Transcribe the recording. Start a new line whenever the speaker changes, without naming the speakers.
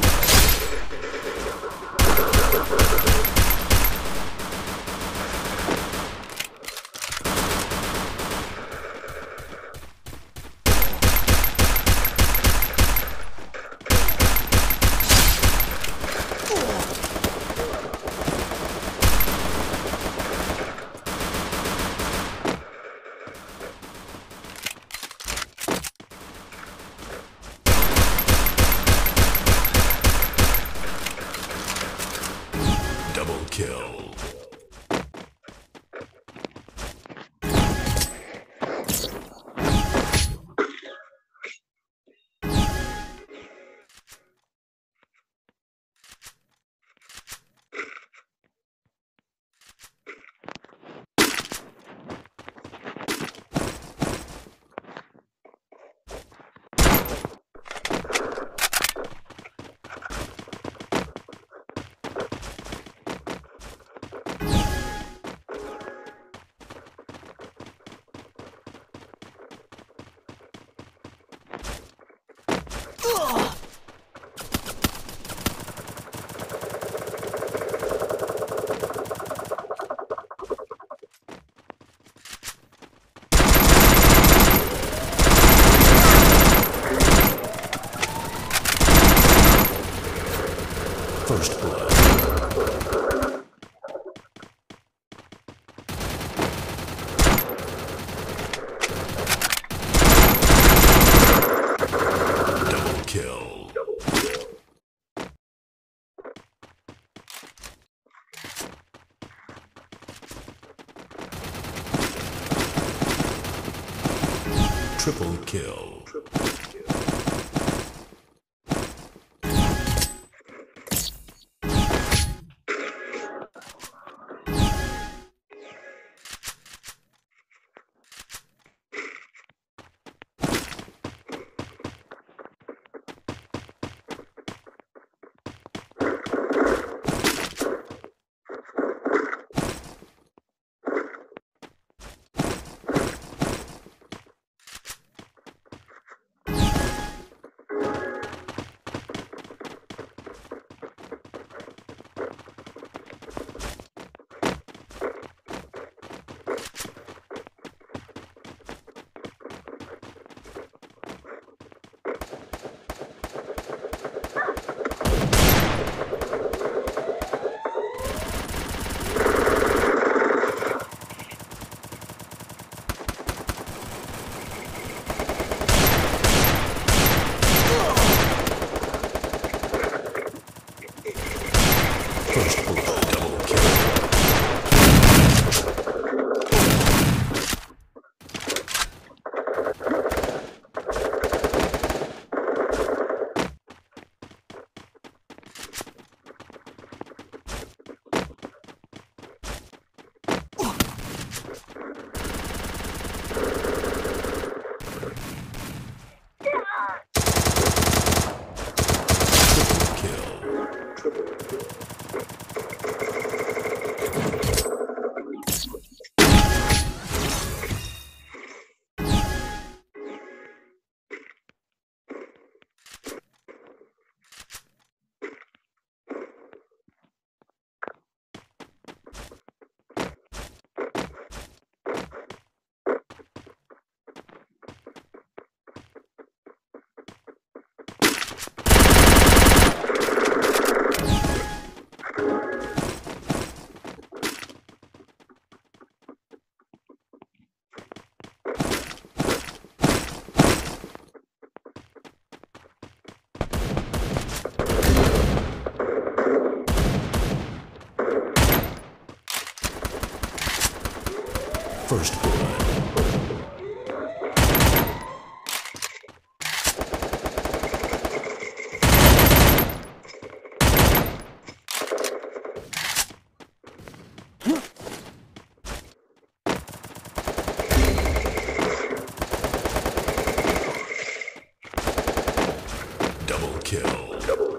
blood. First blood. Double kill. Triple kill. First blood. Double kill. Double